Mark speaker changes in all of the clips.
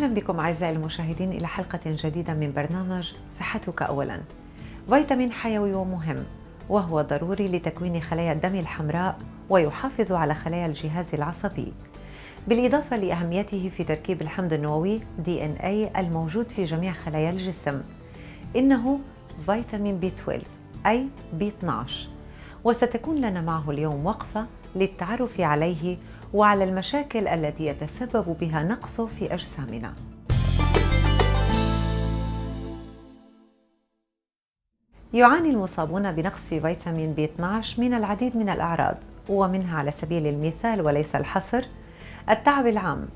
Speaker 1: أهلا بكم أعزائي المشاهدين إلى حلقة جديدة من برنامج صحتك أولا. فيتامين حيوي ومهم وهو ضروري لتكوين خلايا الدم الحمراء ويحافظ على خلايا الجهاز العصبي. بالإضافة لأهميته في تركيب الحمض النووي DNA الموجود في جميع خلايا الجسم. إنه فيتامين بي 12 أي بي 12 وستكون لنا معه اليوم وقفة للتعرف عليه وعلى المشاكل التي يتسبب بها نقصه في أجسامنا. يعاني المصابون بنقص في فيتامين بي 12 من العديد من الأعراض ومنها على سبيل المثال وليس الحصر التعب العام،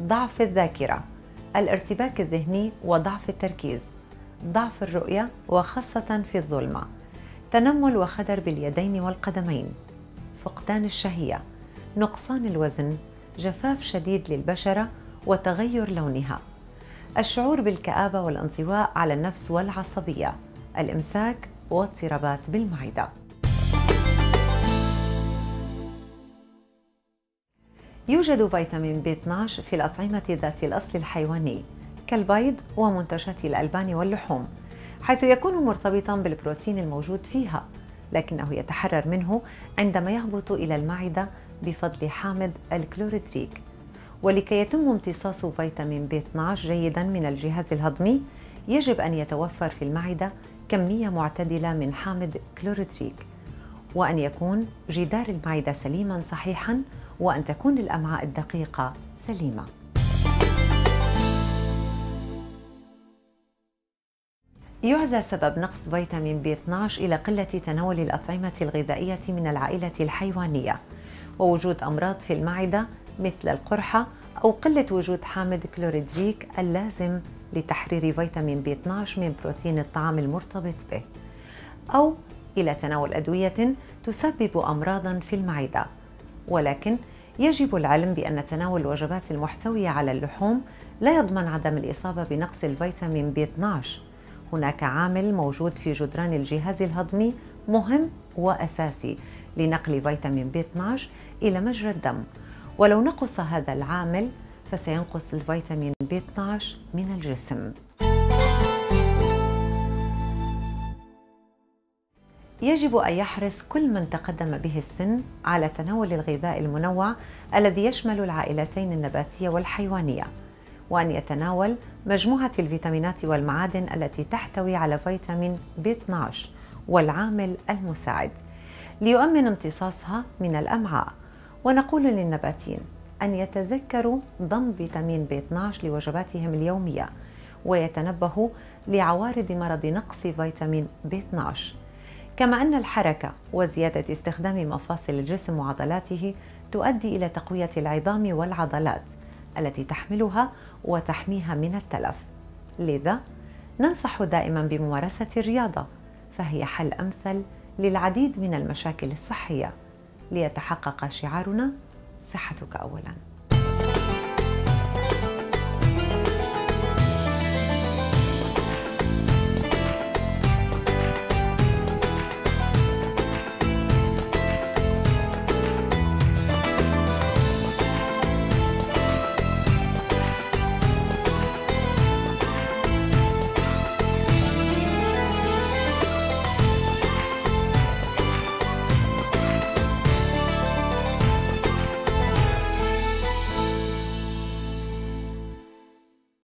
Speaker 1: ضعف الذاكرة، الارتباك الذهني وضعف التركيز، ضعف الرؤية وخاصة في الظلمة، تنمل وخدر باليدين والقدمين، فقدان الشهية، نقصان الوزن جفاف شديد للبشرة وتغير لونها. الشعور بالكآبة والانطواء على النفس والعصبية الإمساك واضطرابات بالمعدة. يوجد فيتامين بي 12 في الأطعمة ذات الأصل الحيواني كالبيض ومنتجات الألبان واللحوم حيث يكون مرتبطا بالبروتين الموجود فيها. لكنه يتحرر منه عندما يهبط إلى المعدة بفضل حامض الكلوريدريك. ولكي يتم امتصاص فيتامين بي 12 جيدا من الجهاز الهضمي يجب أن يتوفر في المعدة كمية معتدلة من حامض كلوريدريك وأن يكون جدار المعدة سليما صحيحا وأن تكون الأمعاء الدقيقة سليمة. يعزى سبب نقص فيتامين بي 12 إلى قلة تناول الأطعمة الغذائية من العائلة الحيوانية. ووجود أمراض في المعدة مثل القرحة أو قلة وجود حامض كلوريدريك اللازم لتحرير فيتامين بي 12 من بروتين الطعام المرتبط به. أو إلى تناول أدوية تسبب أمراضا في المعدة. ولكن يجب العلم بأن تناول الوجبات المحتوية على اللحوم لا يضمن عدم الإصابة بنقص الفيتامين بي 12 هناك عامل موجود في جدران الجهاز الهضمي مهم وأساسي لنقل فيتامين بي 12 إلى مجرى الدم. ولو نقص هذا العامل فسينقص الفيتامين بي 12 من الجسم. يجب أن يحرص كل من تقدم به السن على تناول الغذاء المنوع الذي يشمل العائلتين النباتية والحيوانية. وأن يتناول مجموعة الفيتامينات والمعادن التي تحتوي على فيتامين بي 12 والعامل المساعد ليؤمن امتصاصها من الأمعاء. ونقول للنباتيين أن يتذكروا ضم فيتامين بي 12 لوجباتهم اليومية ويتنبهوا لعوارض مرض نقص فيتامين بي 12 كما أن الحركة وزيادة استخدام مفاصل الجسم وعضلاته تؤدي إلى تقوية العظام والعضلات. التي تحملها وتحميها من التلف. لذا ننصح دائما بممارسة الرياضة فهي حل أمثل للعديد من المشاكل الصحية. ليتحقق شعارنا صحتك أولاً.